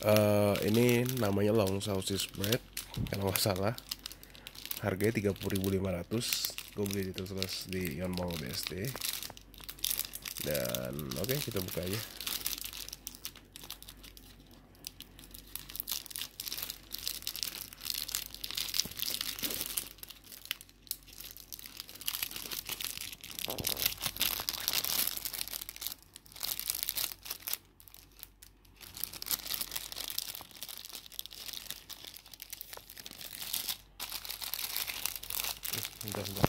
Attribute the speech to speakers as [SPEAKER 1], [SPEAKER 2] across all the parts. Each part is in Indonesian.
[SPEAKER 1] Eh, ini namanya long sausage bread kalau nggak salah. Harganya 30.500 gue beli di terus di Ion Mall BSD dan oke kita buka aja bentar bentar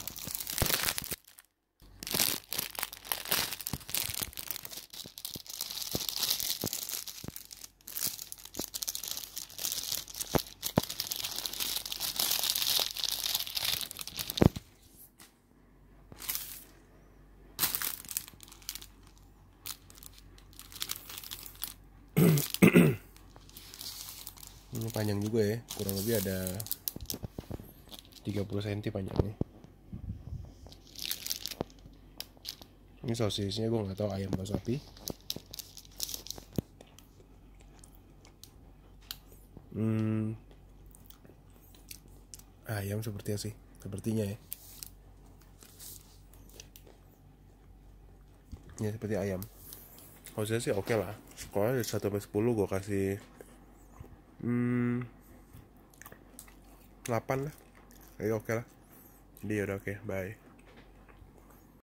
[SPEAKER 1] panjang juga ya kurang lebih ada 30 cm panjangnya ini sosisnya gue nggak tahu ayam atau sapi hmm, ayam sepertinya sih sepertinya ya. Ya seperti ayam. Saya sih oke lah. Sekolah dari 1 sampai 10 gue kasih hmm, 8 lah. Jadi oke lah. Jadi yaudah oke bye